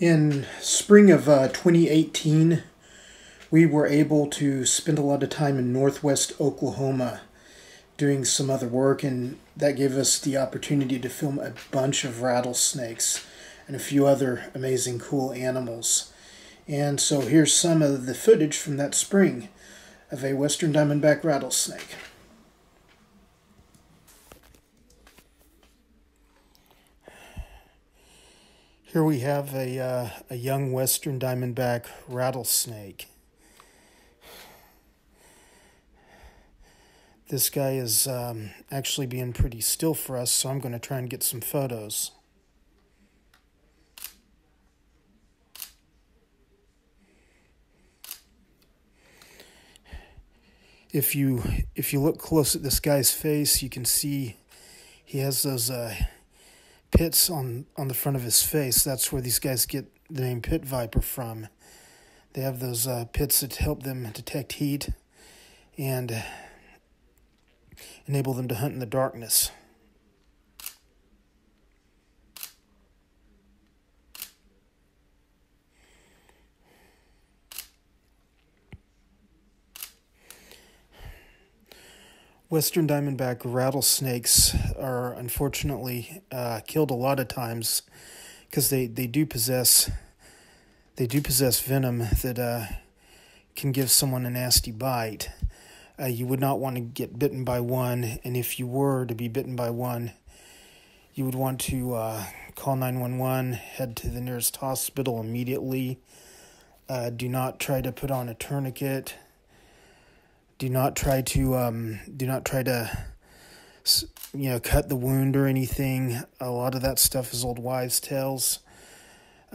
In spring of uh, 2018, we were able to spend a lot of time in northwest Oklahoma doing some other work, and that gave us the opportunity to film a bunch of rattlesnakes and a few other amazing, cool animals. And so here's some of the footage from that spring of a western diamondback rattlesnake. Here we have a, uh, a young western diamondback rattlesnake. This guy is um, actually being pretty still for us, so I'm going to try and get some photos. If you if you look close at this guy's face, you can see he has those uh, pits on on the front of his face. That's where these guys get the name pit viper from. They have those uh, pits that help them detect heat and enable them to hunt in the darkness. Western diamondback rattlesnakes are unfortunately uh, killed a lot of times because they, they do possess they do possess venom that uh, can give someone a nasty bite. Uh, you would not want to get bitten by one, and if you were to be bitten by one, you would want to uh, call 911, head to the nearest hospital immediately. Uh, do not try to put on a tourniquet do not try to um, do not try to you know cut the wound or anything. A lot of that stuff is old wives' tales.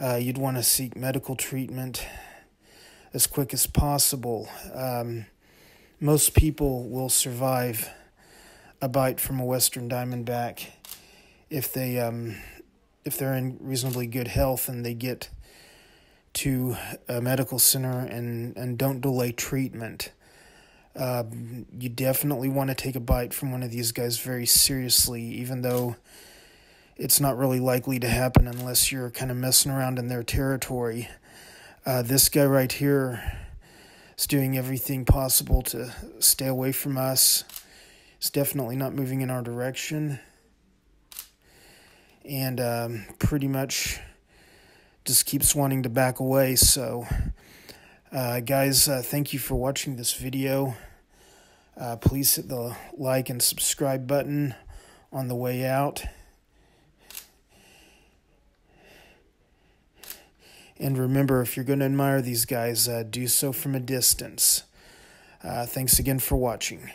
Uh, you'd want to seek medical treatment as quick as possible. Um, most people will survive a bite from a western diamondback if they um, if they're in reasonably good health and they get to a medical center and, and don't delay treatment. Um, you definitely want to take a bite from one of these guys very seriously, even though it's not really likely to happen unless you're kind of messing around in their territory. Uh, this guy right here is doing everything possible to stay away from us. It's definitely not moving in our direction. And um, pretty much just keeps wanting to back away. So, uh, guys, uh, thank you for watching this video. Uh, please hit the like and subscribe button on the way out. And remember, if you're going to admire these guys, uh, do so from a distance. Uh, thanks again for watching.